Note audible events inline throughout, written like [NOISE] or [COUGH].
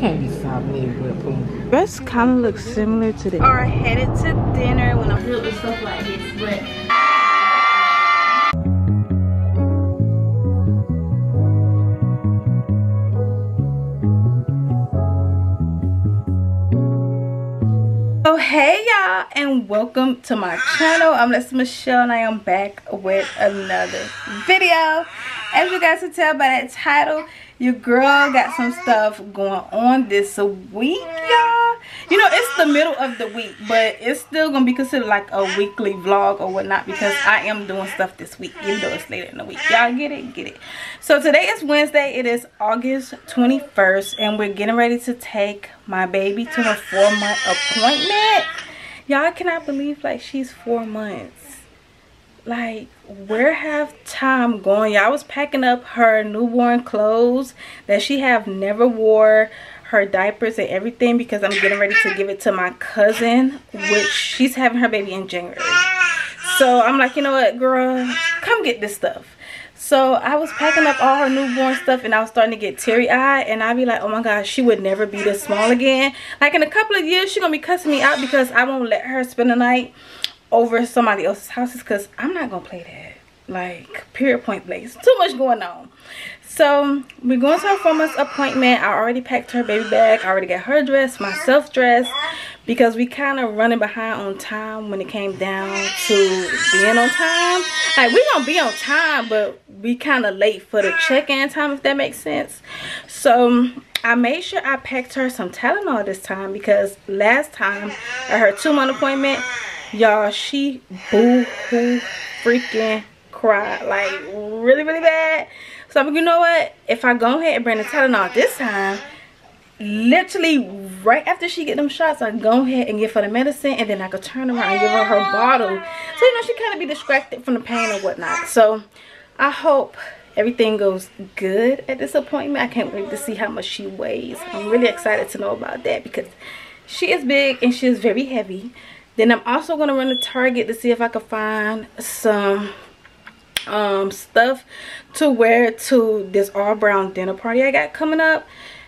can't be sobbing with boom. Dress kind of looks similar to the. Are headed to dinner when I'm filled with stuff like this, but. Oh hey y'all and welcome to my channel. I'm Lexiss Michelle and I am back with another video. As you guys can tell by that title, your girl got some stuff going on this week y'all. You know it's the middle of the week but it's still gonna be considered like a weekly vlog or whatnot because i am doing stuff this week even though it's later in the week. Y'all get it? Get it. So today is wednesday. It is august 21st and we're getting ready to take my baby to her four month appointment. Y'all cannot believe like she's four months. Like where have time gone? Y'all was packing up her newborn clothes that she have never wore her diapers and everything because i'm getting ready to give it to my cousin which she's having her baby in january. So i'm like you know what girl? Come get this stuff. So i was packing up all her newborn stuff and i was starting to get teary-eyed and i'd be like oh my gosh she would never be this small again. Like in a couple of years she's gonna be cussing me out because i won't let her spend the night over somebody else's houses because I'm not gonna play that. Like period point blank. Too much going on. So we're going to four months appointment. I already packed her baby bag. I already got her dressed, myself dressed. Because we kind of running behind on time when it came down to being on time. Like we gonna be on time, but we kind of late for the check-in time if that makes sense. So I made sure I packed her some Tylenol this time because last time at her two month appointment, y'all she boo-hoo freaking cried like really really bad. So you know what? If i go ahead and bring the tylenol this time literally right after she get them shots i go ahead and give her the medicine and then i could turn around and give her her bottle. So you know she kind of be distracted from the pain or whatnot. So i hope everything goes good at this appointment. I can't wait to see how much she weighs. I'm really excited to know about that because she is big and she is very heavy then I'm also going to run to Target to see if I can find some um, stuff to wear to this all brown dinner party I got coming up.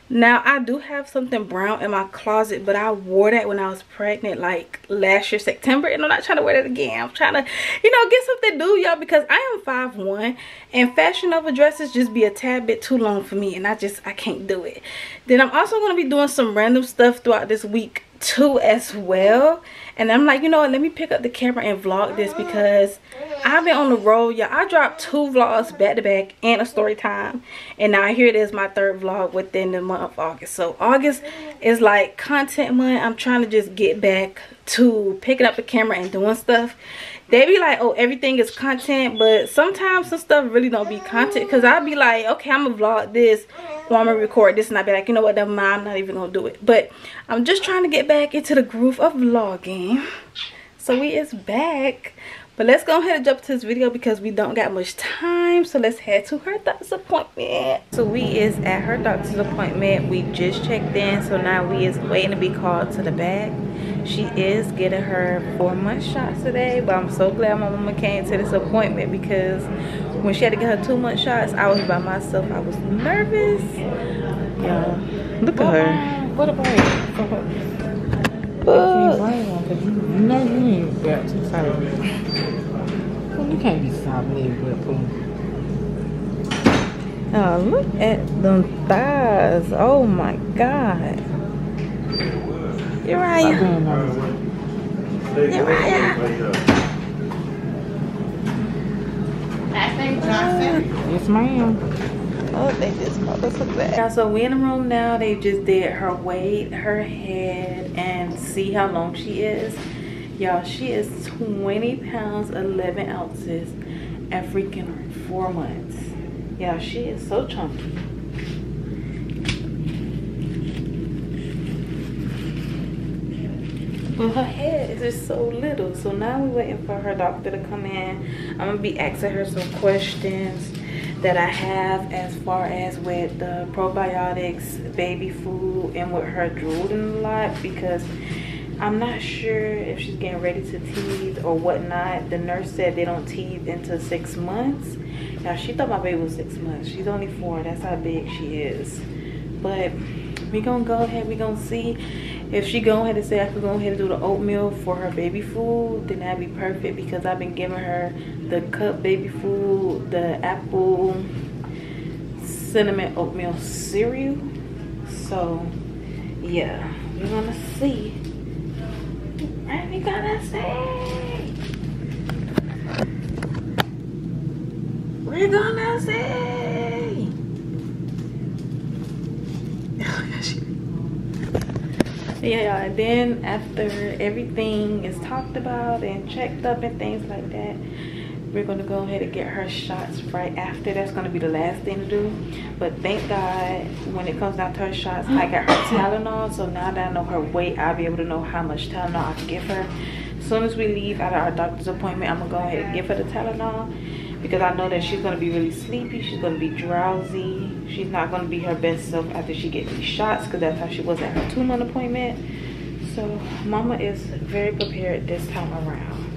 Now, I do have something brown in my closet, but I wore that when I was pregnant, like last year, September. And I'm not trying to wear that again. I'm trying to, you know, get something new, y'all, because I am 5'1", and Fashion Nova dresses just be a tad bit too long for me, and I just, I can't do it. Then I'm also going to be doing some random stuff throughout this week, too, as well and i'm like you know what let me pick up the camera and vlog this because i've been on the road yeah i dropped two vlogs back to back and a story time. And now here it is my third vlog within the month of august. So august is like content month. I'm trying to just get back to picking up the camera and doing stuff they be like oh everything is content but sometimes some stuff really don't be content because i'll be like okay i'm gonna vlog this or i'm gonna record this and i'll be like you know what? Never mind. I'm not even gonna do it. But i'm just trying to get back into the groove of vlogging. So we is back but let's go ahead and jump to this video because we don't got much time so let's head to her doctor's appointment. So we is at her doctor's appointment. We just checked in so now we is waiting to be called to the back. She is getting her four month shots today but i'm so glad my mama came to this appointment because when she had to get her two month shots i was by myself. I was nervous. Yeah. Look at her. what a about it uh, you know you ain't got to tired. You can't be sobbing with boom. Oh, look at them thighs. Oh my god. Uriah. Uriah. Last name Johnson? Yes, ma'am. Oh, they just called us a bag. Yeah, so we in the room now. They just did her weight, her head, and see how long she is. Y'all, she is 20 pounds, 11 ounces and freaking four months. Yeah, she is so chunky. But her head is just so little. So now we're waiting for her doctor to come in. I'm gonna be asking her some questions that I have as far as with the probiotics, baby food, and with her drooling a lot because I'm not sure if she's getting ready to teeth or whatnot. The nurse said they don't teeth until six months. Now she thought my baby was six months. She's only four. That's how big she is. But we gonna go ahead we gonna see if she go ahead and say i could go ahead and do the oatmeal for her baby food then that'd be perfect because i've been giving her the cup baby food the apple cinnamon oatmeal cereal so yeah we're gonna see and we gonna see we're gonna see yeah and then after everything is talked about and checked up and things like that we're gonna go ahead and get her shots right after. That's gonna be the last thing to do. But thank god when it comes down to her shots i got her tylenol so now that i know her weight i'll be able to know how much tylenol i can give her. As soon as we leave out of our doctor's appointment i'm gonna go ahead and give her the tylenol because i know that she's gonna be really sleepy she's gonna be drowsy. She's not gonna be her best self after she gets these shots because that's how she was at her two month appointment. So mama is very prepared this time around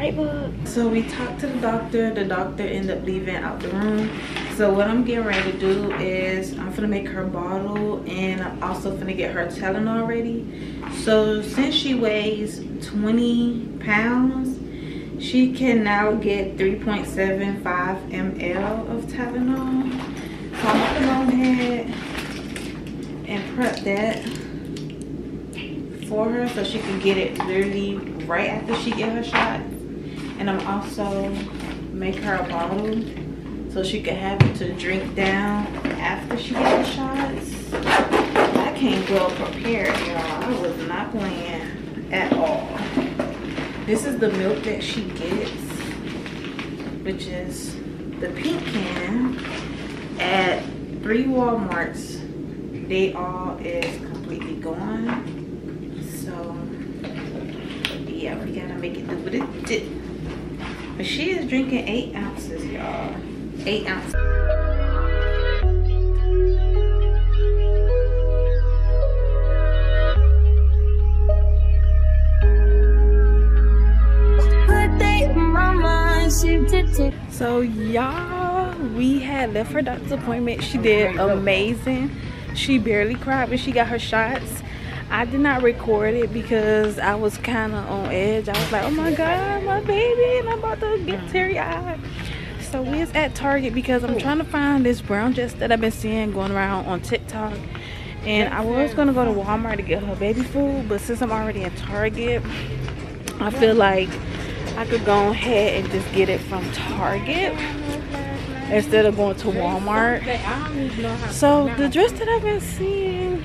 right bug so we talked to the doctor the doctor ended up leaving out the room. So what i'm getting ready to do is i'm gonna make her bottle and i'm also gonna get her tylenol ready. So since she weighs 20 pounds she can now get 3.75 ml of tylenol. So i'm gonna go ahead and prep that for her so she can get it literally right after she get her shot and I'm also make her a bottle so she can have it to drink down after she gets the shots. I came well prepared, y'all. I was not playing at all. This is the milk that she gets, which is the pink can at three Walmarts. They all is completely gone. So yeah, we gotta make it do what it did. But she is drinking eight ounces, y'all. Eight ounces. So y'all, we had left her doctor's appointment. She did amazing. She barely cried when she got her shots. I did not record it because I was kind of on edge. I was like, oh my God, my baby, and I'm about to get teary-eyed. So we is at Target because I'm trying to find this brown dress that I've been seeing going around on TikTok. And I was going to go to Walmart to get her baby food, but since I'm already in Target, I feel like I could go ahead and just get it from Target instead of going to Walmart. So the dress that I've been seeing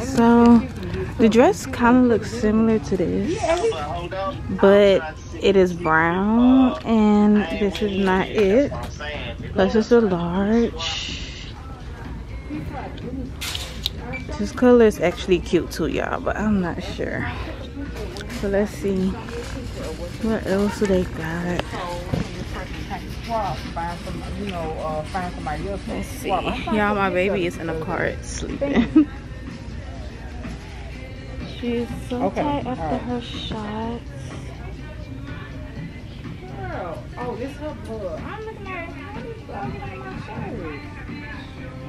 So the dress kind of looks similar to this, but it is brown, and this is not it. Plus, it's a large. This color is actually cute too, y'all, but I'm not sure. So let's see what else do they got. Let's see. Y'all, my baby is in a cart sleeping. She's so Okay, tight after alright. her shots. Girl, oh, this her blood. I'm looking at how you looking at my shirt.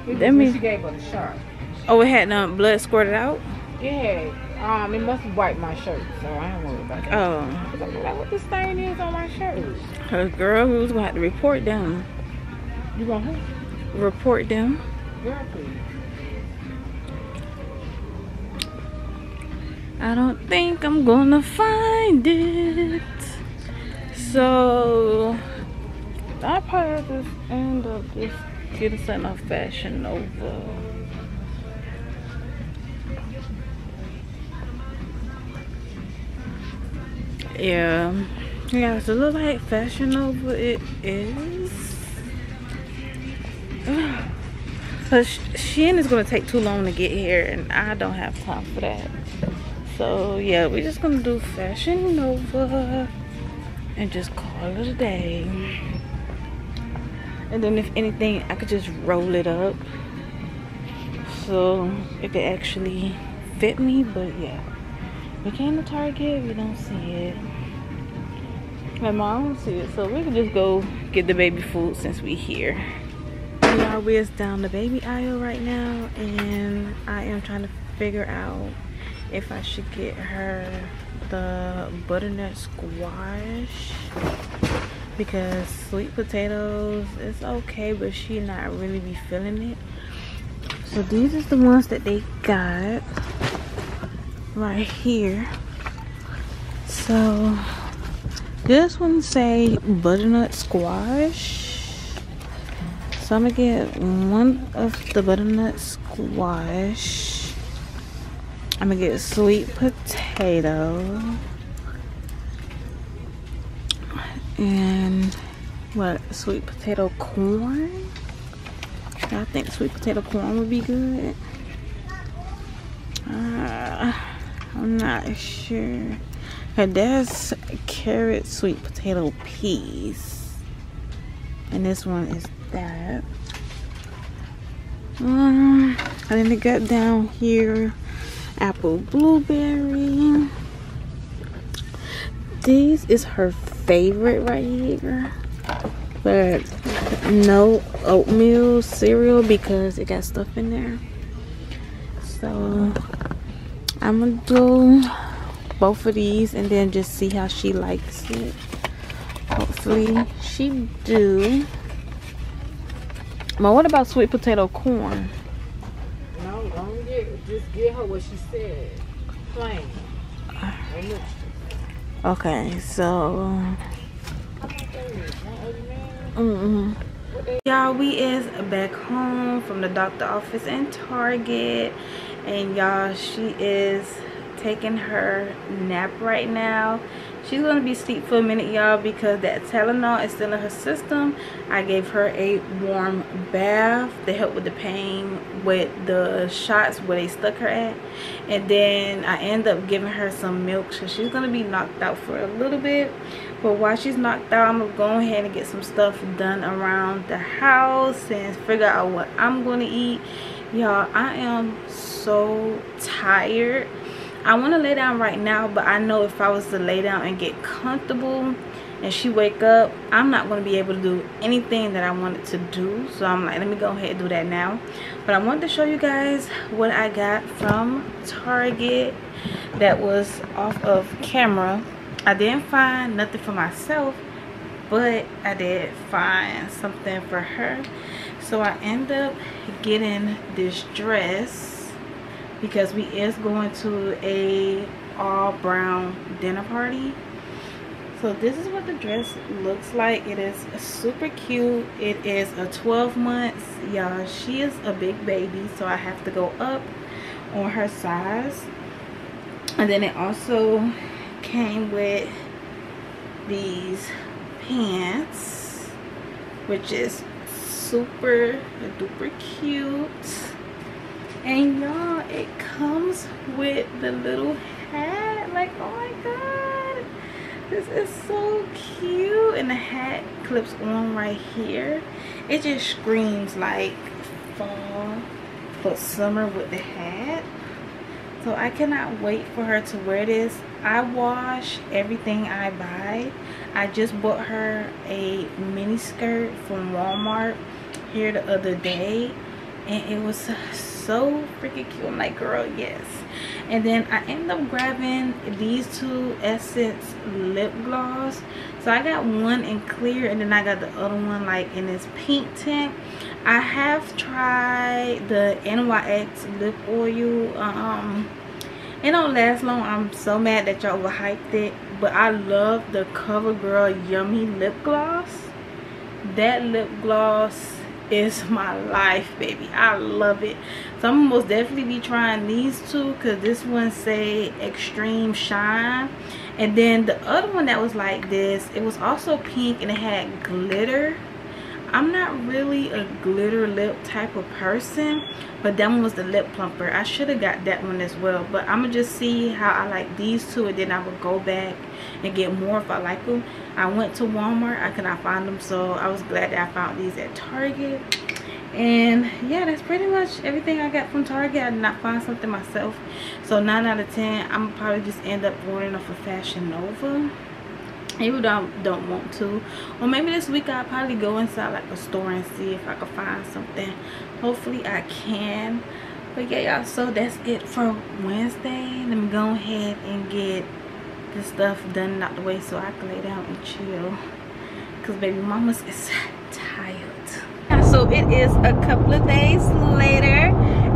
That was when mean- she gave her the shot. Oh, it had um, blood squirted out? Yeah, um, it must wiped my shirt, so I ain't worried about that. Oh. Cause I'm like, what this stain is on my shirt? Her girl, we was going to have to report them. You want her? Report them. Girl, please. I don't think I'm gonna find it. So I probably just end up just getting something off Fashion Nova. Yeah. Yeah, a little like Fashion Nova it is. [SIGHS] because Shein is going to take too long to get here and I don't have time for that. So yeah, we're just going to do Fashion Nova and just call it a day. And then if anything, I could just roll it up. So it could actually fit me, but yeah. We came to Target, we don't see it. My mom it, so we can just go get the baby food since we here. Y'all we're down the baby aisle right now and i am trying to figure out if i should get her the butternut squash because sweet potatoes is okay but she not really be feeling it. So these is the ones that they got right here. So this one say butternut squash so I'm gonna get one of the butternut squash. I'm gonna get sweet potato. And what, sweet potato corn? I think sweet potato corn would be good. Uh, I'm not sure. And there's carrot, sweet potato, peas. And this one is that. Um, and then it got down here, apple blueberry. This is her favorite right here. But no oatmeal cereal because it got stuff in there. So I'm gonna do both of these and then just see how she likes it. Hopefully she do. But what about sweet potato corn? No, don't get just get her what she said. Plain. Okay, so mm -mm. y'all we is back home from the doctor office in target and y'all she is taking her nap right now. She's going to be asleep for a minute y'all because that Tylenol is still in her system. I gave her a warm bath to help with the pain with the shots where they stuck her at. And then I end up giving her some milk so she's going to be knocked out for a little bit. But while she's knocked out I'm going to go ahead and get some stuff done around the house and figure out what I'm going to eat. Y'all I am so tired I want to lay down right now, but I know if I was to lay down and get comfortable and she wake up, I'm not going to be able to do anything that I wanted to do. So I'm like, let me go ahead and do that now. But I wanted to show you guys what I got from Target that was off of camera. I didn't find nothing for myself, but I did find something for her. So I end up getting this dress because we is going to a all brown dinner party. So this is what the dress looks like. It is super cute. It is a 12 months y'all. She is a big baby so i have to go up on her size. And then it also came with these pants which is super duper cute and y'all it comes with the little hat. Like oh my god. This is so cute. And the hat clips on right here. It just screams like fall but summer with the hat. So i cannot wait for her to wear this. I wash everything i buy. I just bought her a mini skirt from walmart here the other day. And it was so freaking cute. I'm like girl yes. And then i end up grabbing these two essence lip gloss. So i got one in clear and then i got the other one like in this pink tint. I have tried the nyx lip oil um it don't last long. I'm so mad that y'all overhyped it but i love the covergirl yummy lip gloss. That lip gloss is my life baby. I love it. So i'm most definitely be trying these two because this one say extreme shine. And then the other one that was like this it was also pink and it had glitter I'm not really a glitter lip type of person, but that one was the lip plumper. I should have got that one as well, but I'm gonna just see how I like these two and then I will go back and get more if I like them. I went to Walmart, I could not find them, so I was glad that I found these at Target. And yeah, that's pretty much everything I got from Target. I did not find something myself. So 9 out of 10, I'm probably just end up ordering off of Fashion Nova though I don't want to or maybe this week I'll probably go inside like a store and see if I can find something. Hopefully I can. But yeah y'all so that's it for Wednesday. Let me go ahead and get this stuff done out the way so I can lay down and chill. Because baby mama's is [LAUGHS] tired. So it is a couple of days later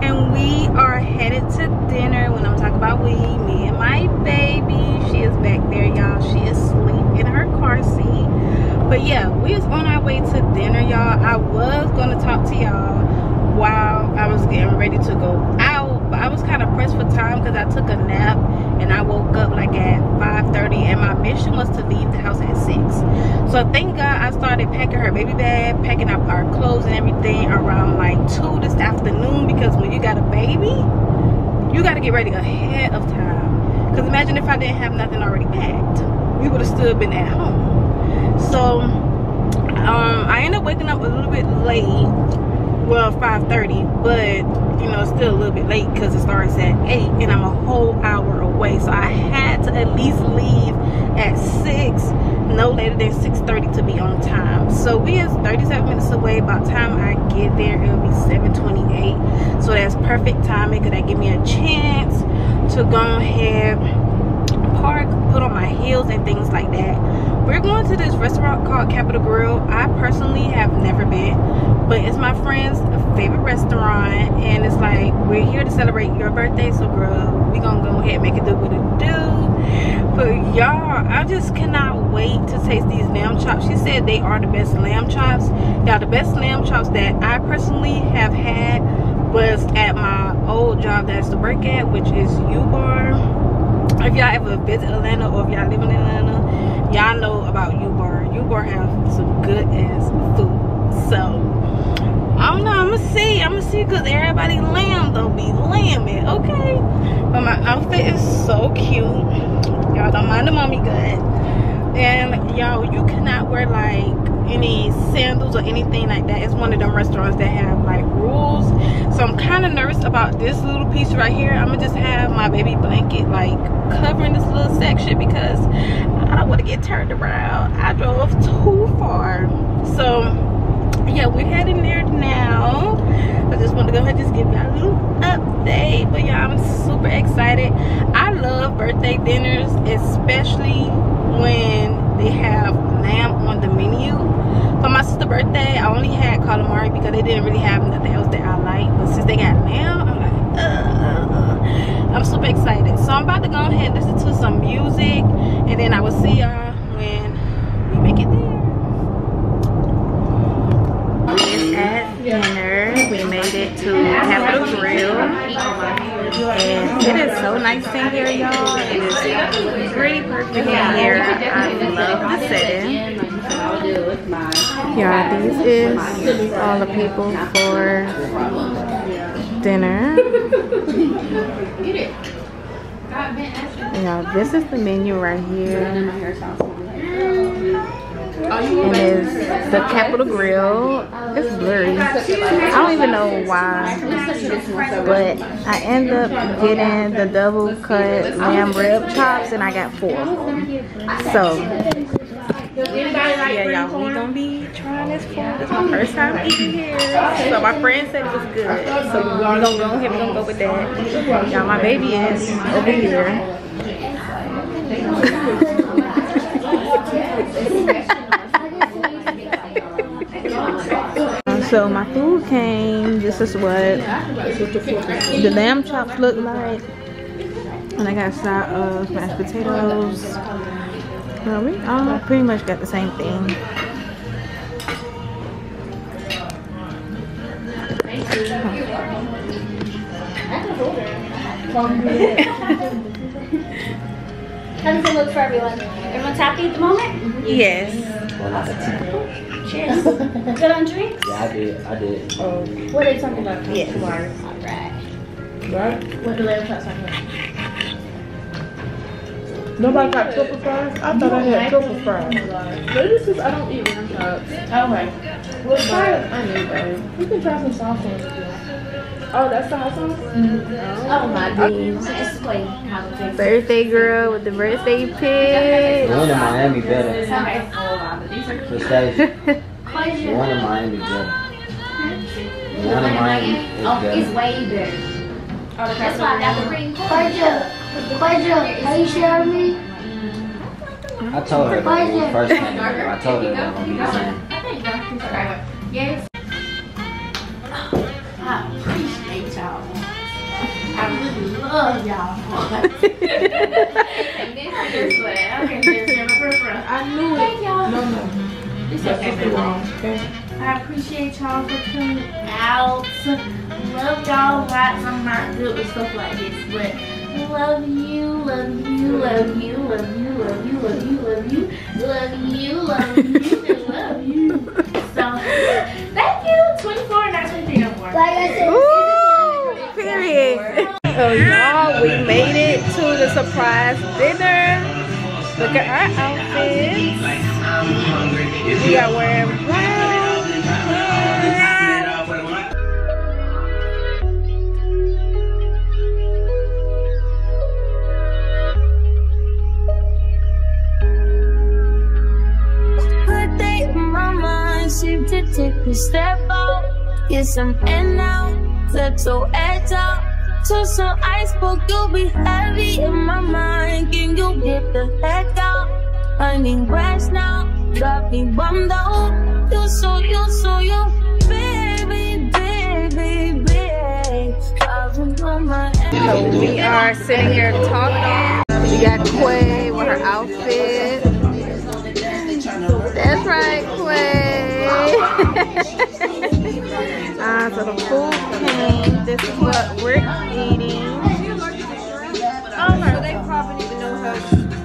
and we are headed to dinner. When i'm talking about we me and my baby she is back there y'all. She is car seat. But yeah we is on our way to dinner y'all. I was to talk to y'all while i was getting ready to go out but i was kind of pressed for time because i took a nap and i woke up like at 5:30, and my mission was to leave the house at 6 so thank god i started packing her baby bag packing up our clothes and everything around like 2 this afternoon because when you got a baby you got to get ready ahead of time. Because imagine if i didn't have nothing already packed we would have still been at home. So um i ended up waking up a little bit late. Well 5:30, but you know still a little bit late because it starts at 8 and i'm a whole hour away. So i had to at least leave at 6 no later than 6:30 to be on time. So we is 37 minutes away. By the time i get there it'll be 7:28. so that's perfect timing because that give me a chance to go ahead park put on my heels and things like that. We're going to this restaurant called capital grill. I personally have never been but it's my friend's favorite restaurant and it's like we're here to celebrate your birthday so girl we gonna go ahead and make it do what it do. But y'all i just cannot wait to taste these lamb chops. She said they are the best lamb chops. Y'all the best lamb chops that i personally have had was at my old job that's the work at which is u-bar if y'all ever visit atlanta or if y'all live in atlanta y'all know about u-bar u-bar have some good ass food so I don't know. I'm gonna see. I'm gonna see because everybody lamb don't be lambing, okay? But my outfit is so cute. Y'all don't mind the mommy gut. And y'all, you cannot wear like any sandals or anything like that. It's one of them restaurants that have like rules. So I'm kind of nervous about this little piece right here. I'm gonna just have my baby blanket like covering this little section because I don't want to get turned around. I drove too far. So yeah we're heading there now i just want to go ahead and just give y'all a little update but yeah i'm super excited i love birthday dinners especially when they have lamb on the menu. For my sister's birthday i only had calamari because they didn't really have nothing else that i like. But since they got lamb i'm like uh, i'm super excited. So i'm about to go ahead and listen to some music and then i will see y'all when it is so nice in here, y'all. It is pretty perfect in here. I love the setting. Yeah, this is all the people for dinner. [LAUGHS] Yeah, this is the menu right here and it's the Capital Grill. It's blurry. I don't even know why, but I end up getting the double cut lamb rib chops, and I got four. So yeah, y'all, we gonna be trying this food. It's my first time eating here. So my friend said it was good. So we gonna go ahead, we gonna go with that. Y'all, my baby is over here. [LAUGHS] so my food came this is what the lamb chops look like and i got a side of mashed potatoes well we all pretty much got the same thing How does it look for everyone? Everyone's happy at the moment? Yes. Cheers. Good on drinks? Yeah, I did. I did. Oh, What are they talking about? Yes. Tomorrow. Alright. right? What the laptop's talking about? Nobody got triple fries? I thought I had triple fries. Oh But this is, I don't eat lamb chops. Oh okay. Well, try it. I need that. You can try some sauce on it. if you want. Oh, that's the hot sauce? Mm-hmm. Oh my oh. goodness. Explain how it tastes. Birthday girl with the birthday The pic. one in Miami better. Okay. The Stacy. The one of mine is good. one of mine is Oh, it's better. way better. Oh, That's why I got the green Quadra, Quadra, are you sharing me? I told her that when we first came here. I told her that when we came. I think dark is okay. Yes. I appreciate y'all. I really love y'all. [LAUGHS] [LAUGHS] and then I just like, okay, just in my preference. I knew it. Thank y'all. No, no. It's That's okay, just baby. wrong. Okay. I appreciate y'all for coming out. Love y'all lots. I'm not good with stuff like this, but love you, love you, love you, love you, love you, love you, love you, love you, love you, and love you. So, thank you. 24 not 23 no more. Like I said, Ooh, period. So y'all, we made it to the surprise dinner. Look at our outfits. We are wearing. Good day to take step out. Get some air now, edge out. To some iceberg, you'll be heavy in my mind. Can you get the heck out? I need rest now, got me bummed out. You so, you so, you, baby, baby, baby. I've been on my So we are sitting here talking. We got Quay with her outfit. That's right, Quay. [LAUGHS] uh, so the food came. This is what we're eating. Oh no, they probably even know how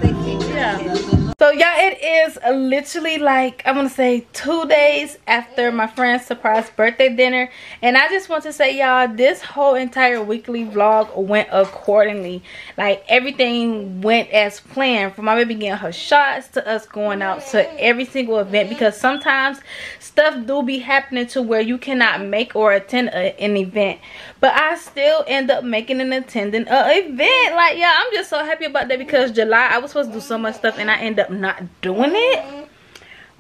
they keep it. Yeah. So yeah, it is literally like I want to say two days after my friend's surprise birthday dinner, and I just want to say y'all, this whole entire weekly vlog went accordingly. Like everything went as planned, from my baby getting her shots to us going out to every single event. Because sometimes stuff do be happening to where you cannot make or attend a, an event, but I still end up making and attending a event. Like yeah, I'm just so happy about that because July I was supposed to do so much stuff and I end up not doing it.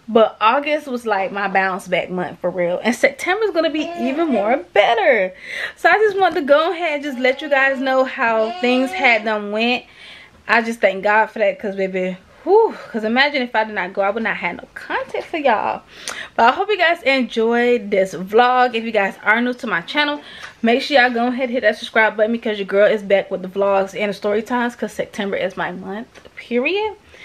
But August was like my bounce back month for real. And September is going to be even more better. So I just wanted to go ahead and just let you guys know how things had done went. I just thank God for that because baby, whew. Because imagine if I did not go, I would not have no content for y'all. But I hope you guys enjoyed this vlog. If you guys are new to my channel, make sure y'all go ahead and hit that subscribe button because your girl is back with the vlogs and the story times because September is my month, period.